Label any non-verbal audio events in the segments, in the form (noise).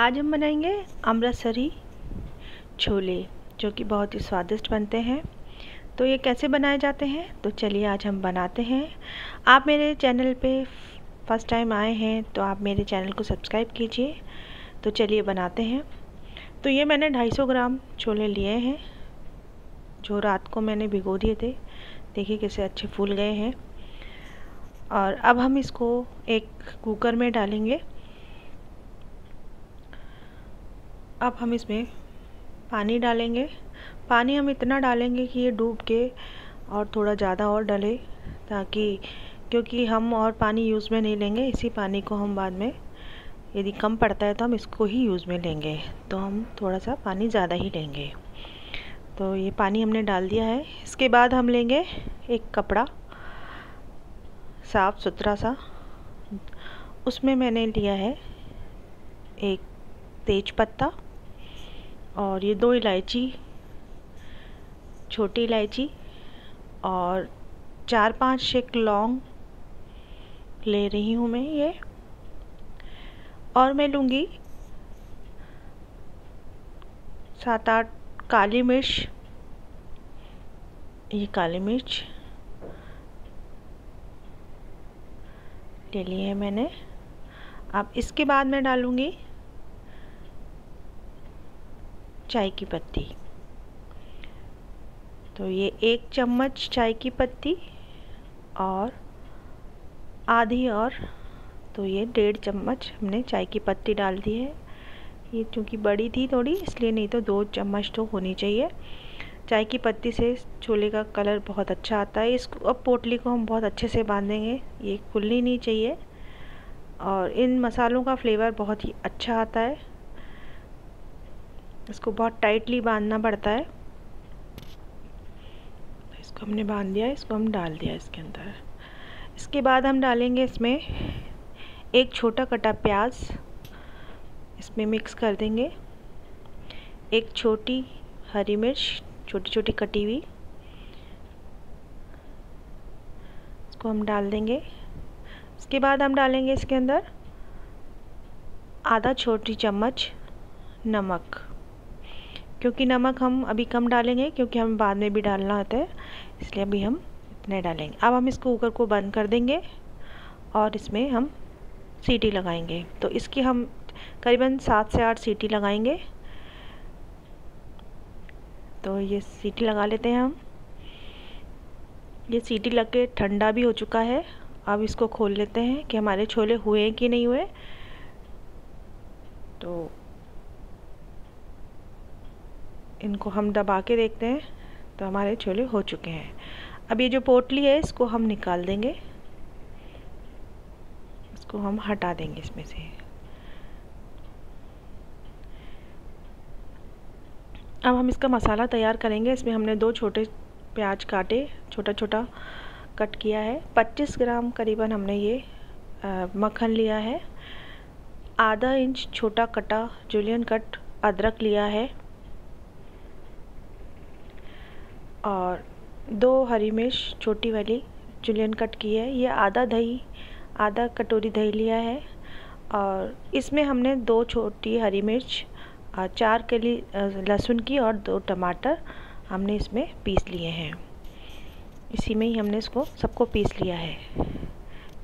आज हम बनाएँगे अमृतसरी छोले, जो कि बहुत ही स्वादिष्ट बनते हैं। तो ये कैसे बनाए जाते हैं? तो चलिए आज हम बनाते हैं। आप मेरे चैनल पे फ़र्स्ट टाइम आए हैं तो आप मेरे चैनल को सब्सक्राइब कीजिए। तो चलिए बनाते हैं। तो ये मैंने 250 ग्राम छोले लिए हैं, जो रात को मैंने भिगो दिए थे। देखिए कैसे अच्छे फूल गए हैं। और अब हम इसको एक कुकर में डालेंगे। अब हम इसमें पानी डालेंगे। पानी हम इतना डालेंगे कि ये डूब के और थोड़ा ज़्यादा और डले ताकि, क्योंकि हम और पानी यूज़ में नहीं लेंगे, इसी पानी को हम बाद में, यदि कम पड़ता है तो हम इसको ही यूज़ में लेंगे। तो हम थोड़ा सा पानी ज़्यादा ही लेंगे। तो ये पानी हमने डाल दिया है। इसके बाद हम लेंगे एक कपड़ा, साफ़ सुथरा सा। उसमें मैंने लिया है एक तेज पत्ता। और ये दो इलायची, छोटी इलायची और चार पाँच शेक लौंग ले रही हूँ मैं ये। और मैं लूँगी सात आठ काली मिर्च। ये काली मिर्च ले ली है मैंने। अब इसके बाद मैं डालूँगी चाय की पत्ती। तो ये एक चम्मच चाय की पत्ती और आधी और तो ये डेढ़ चम्मच हमने चाय की पत्ती डाल दी है। ये चूँकि बड़ी थी थोड़ी, इसलिए नहीं तो दो चम्मच तो होनी चाहिए। चाय की पत्ती से छोले का कलर बहुत अच्छा आता है। इसको, अब पोटली को हम बहुत अच्छे से बांधेंगे, ये खुलनी नहीं चाहिए। और इन मसालों का फ्लेवर बहुत ही अच्छा आता है। इसको बहुत टाइटली बांधना पड़ता है। तो इसको हमने बाँध दिया, इसको हम डाल दिया इसके अंदर। इसके बाद हम डालेंगे इसमें एक छोटा कटा प्याज, इसमें मिक्स कर देंगे। एक छोटी हरी मिर्च छोटी छोटी कटी हुई, इसको हम डाल देंगे। इसके बाद हम डालेंगे इसके अंदर आधा छोटी चम्मच नमक। क्योंकि नमक हम अभी कम डालेंगे, क्योंकि हम बाद में भी डालना होता है, इसलिए अभी हम इतने डालेंगे। अब हम इस कुकर को बंद कर देंगे और इसमें हम सीटी लगाएँगे। तो इसकी हम करीबन सात से आठ सीटी लगाएँगे। तो ये सीटी लगा लेते हैं हम। ये सीटी लग के ठंडा भी हो चुका है। अब इसको खोल लेते हैं कि हमारे छोले हुए कि नहीं हुए। तो इनको हम दबा के देखते हैं तो हमारे छोले हो चुके हैं। अब ये जो पोटली है, इसको हम निकाल देंगे। इसको हम हटा देंगे इसमें से। अब हम इसका मसाला तैयार करेंगे। इसमें हमने दो छोटे प्याज काटे छोटा छोटा कट किया है। 25 ग्राम करीबन हमने ये मक्खन लिया है। आधा इंच छोटा कटा जुलियन कट अदरक लिया है। और दो हरी मिर्च छोटी वाली जुलियन कट की है। ये आधा दही, आधा कटोरी दही लिया है और इसमें हमने दो छोटी हरी मिर्च चार कली लहसुन की और दो टमाटर हमने इसमें पीस लिए हैं। इसी में ही हमने इसको सबको पीस लिया है।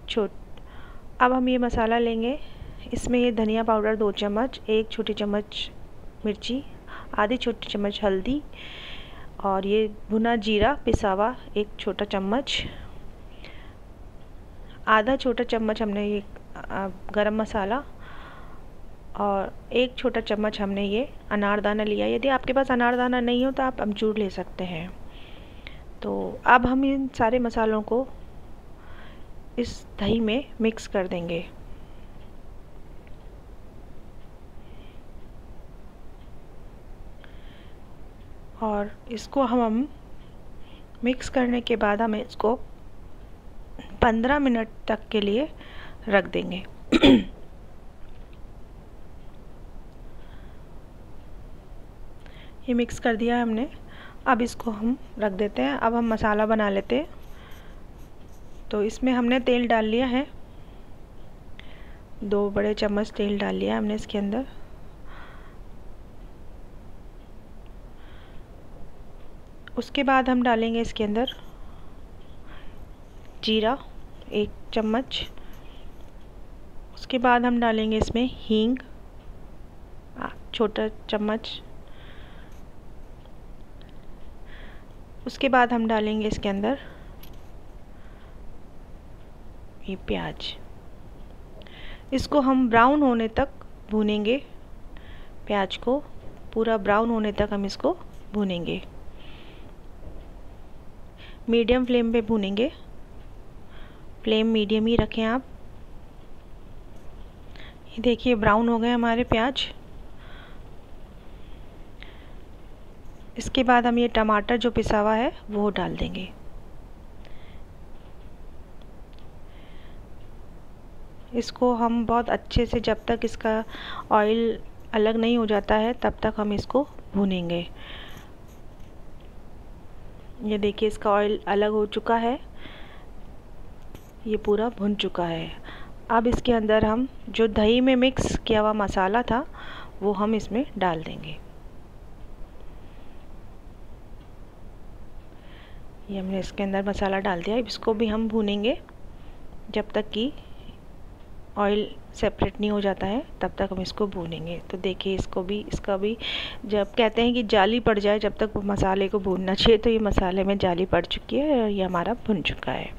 छोट, अब हम ये मसाला लेंगे। इसमें ये धनिया पाउडर दो चम्मच, एक छोटी चम्मच मिर्ची, आधी छोटी चम्मच हल्दी और ये भुना जीरा पिसावा एक छोटा चम्मच। आधा छोटा चम्मच हमने ये गरम मसाला और एक छोटा चम्मच हमने ये अनारदाना लिया। यदि आपके पास अनारदाना नहीं हो तो आप अमचूर ले सकते हैं। तो अब हम इन सारे मसालों को इस दही में मिक्स कर देंगे। और इसको हम मिक्स करने के बाद हमें इसको पंद्रह मिनट तक के लिए रख देंगे। ये मिक्स कर दिया हमने। अब इसको हम रख देते हैं। अब हम मसाला बना लेते हैं। तो इसमें हमने तेल डाल लिया है। दो बड़े चम्मच तेल डाल लिया हमने इसके अंदर। उसके बाद हम डालेंगे इसके अंदर जीरा, एक चम्मच। उसके बाद हम डालेंगे इसमें हींग छोटा चम्मच। उसके बाद हम डालेंगे इसके अंदर ये प्याज। इसको हम ब्राउन होने तक भूनेंगे। प्याज को पूरा ब्राउन होने तक हम इसको भूनेंगे। मीडियम फ्लेम पे भूनेंगे। फ्लेम मीडियम ही रखें आप। ये देखिए, ब्राउन हो गए हमारे प्याज। इसके बाद हम ये टमाटर जो पिसा हुआ है, वो डाल देंगे। इसको हम बहुत अच्छे से, जब तक इसका ऑयल अलग नहीं हो जाता है, तब तक हम इसको भूनेंगे। ये देखिए, इसका ऑयल अलग हो चुका है। ये पूरा भुन चुका है। अब इसके अंदर हम जो दही में मिक्स किया हुआ मसाला था, वो हम इसमें डाल देंगे। ये हमने इसके अंदर मसाला डाल दिया। इसको भी हम भूनेंगे, जब तक कि ऑयल सेपरेट नहीं हो जाता है, तब तक हम इसको भूनेंगे। तो देखिए, इसको भी, इसका भी जब कहते हैं कि जाली पड़ जाए, जब तक मसाले को भूनना (laughs) चाहिए तो ये मसाले में जाली पड़ चुकी है और ये हमारा भुन चुका है।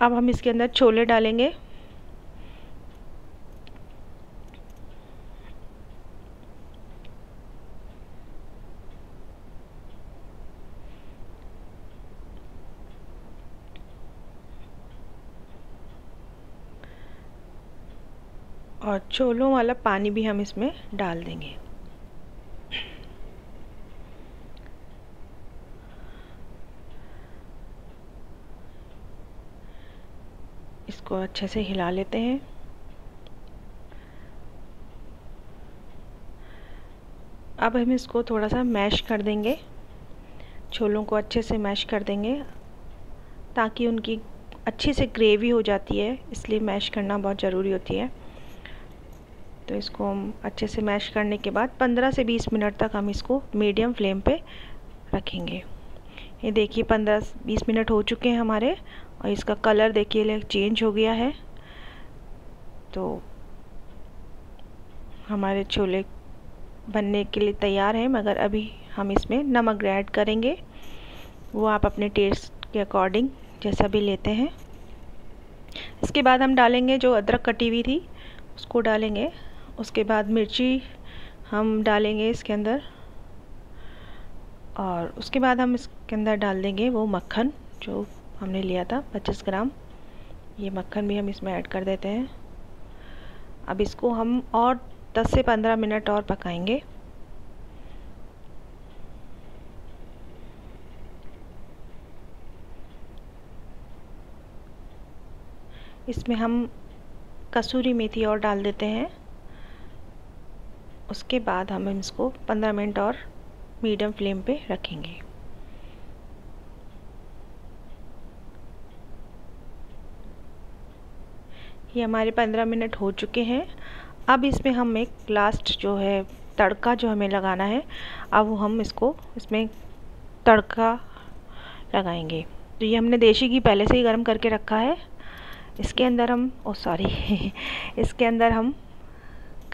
अब हम इसके अंदर छोले डालेंगे। और छोलों वाला पानी भी हम इसमें डाल देंगे। इसको अच्छे से हिला लेते हैं। अब हम इसको थोड़ा सा मैश कर देंगे। छोलों को अच्छे से मैश कर देंगे, ताकि उनकी अच्छी से ग्रेवी हो जाती है, इसलिए मैश करना बहुत ज़रूरी होती है। तो इसको हम अच्छे से मैश करने के बाद 15 से 20 मिनट तक हम इसको मीडियम फ्लेम पे रखेंगे। ये देखिए 15-20 मिनट हो चुके हैं हमारे और इसका कलर देखिए चेंज हो गया है। तो हमारे छोले बनने के लिए तैयार हैं, मगर अभी हम इसमें नमक ऐड करेंगे। वो आप अपने टेस्ट के अकॉर्डिंग जैसा भी लेते हैं। इसके बाद हम डालेंगे जो अदरक कटी हुई थी, उसको डालेंगे। उसके बाद मिर्ची हम डालेंगे इसके अंदर। और उसके बाद हम इसके अंदर डाल देंगे वो मक्खन, जो हमने लिया था 25 ग्राम। ये मक्खन भी हम इसमें ऐड कर देते हैं। अब इसको हम और 10 से 15 मिनट और पकाएँगे। इसमें हम कसूरी मेथी और डाल देते हैं। उसके बाद हम इसको 15 मिनट और मीडियम फ्लेम पे रखेंगे। ये हमारे 15 मिनट हो चुके हैं। अब इसमें हम एक लास्ट जो है, तड़का जो हमें लगाना है, अब हम इसको इसमें तड़का लगाएँगे। तो ये हमने देशी घी पहले से ही गर्म करके रखा है। इसके अंदर हम ओ सॉरी (laughs) इसके अंदर हम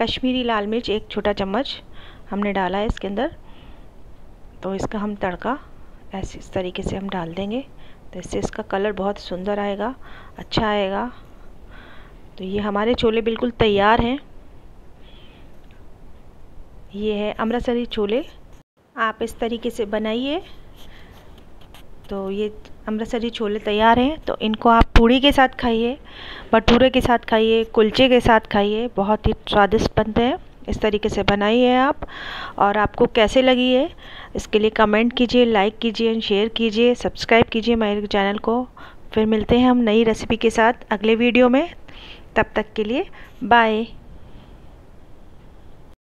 कश्मीरी लाल मिर्च एक छोटा चम्मच हमने डाला है इसके अंदर। तो इसका हम तड़का ऐसे इस तरीके से हम डाल देंगे। तो इससे इसका कलर बहुत सुंदर आएगा अच्छा आएगा। तो ये हमारे छोले बिल्कुल तैयार हैं। ये है अमृतसरी छोले। आप इस तरीके से बनाइए। तो ये अमृतसरी छोले तैयार हैं। तो इनको आप पूड़ी के साथ खाइए, भटूरे के साथ खाइए, कुलचे के साथ खाइए, बहुत ही स्वादिष्ट बनते हैं। इस तरीके से बनाइए आप। और आपको कैसे लगी है इसके लिए कमेंट कीजिए, लाइक कीजिए एंड शेयर कीजिए, सब्सक्राइब कीजिए मेरे चैनल को। फिर मिलते हैं हम नई रेसिपी के साथ अगले वीडियो में। तब तक के लिए बाय।